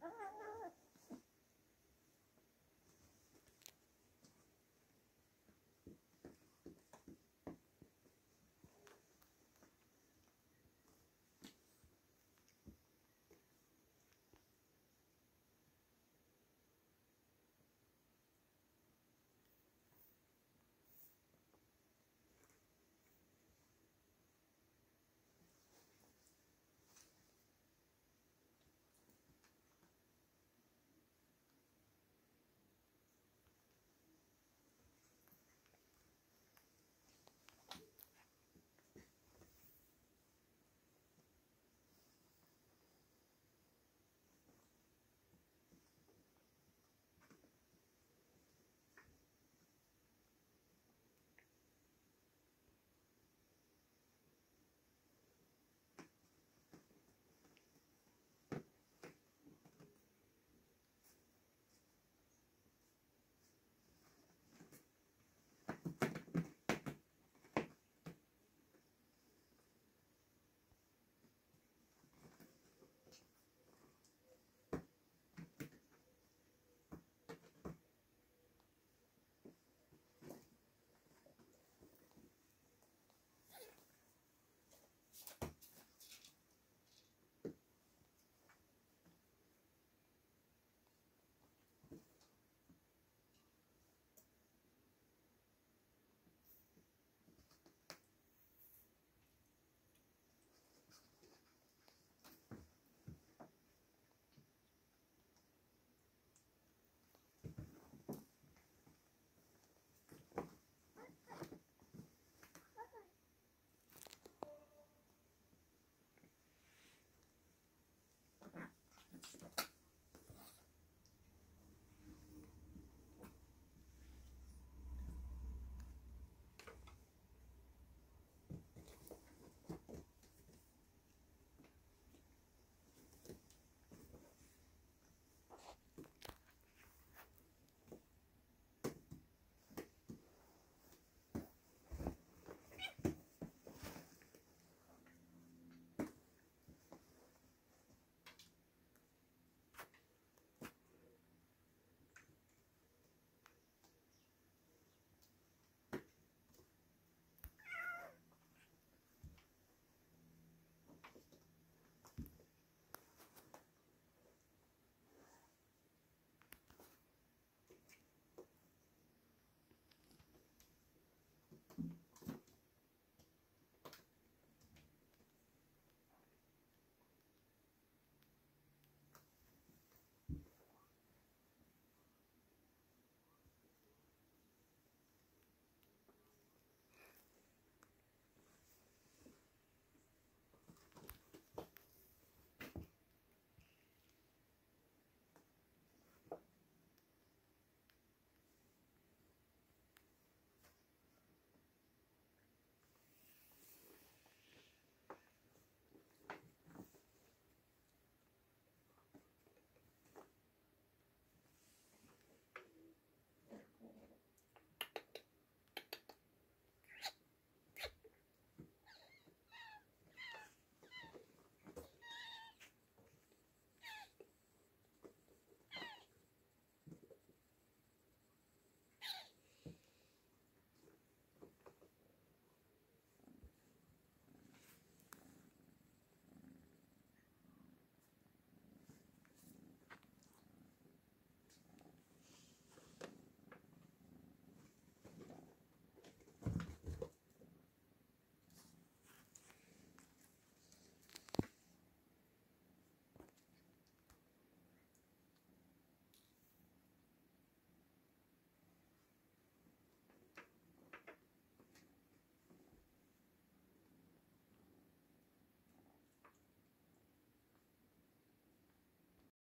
Ha ha ha.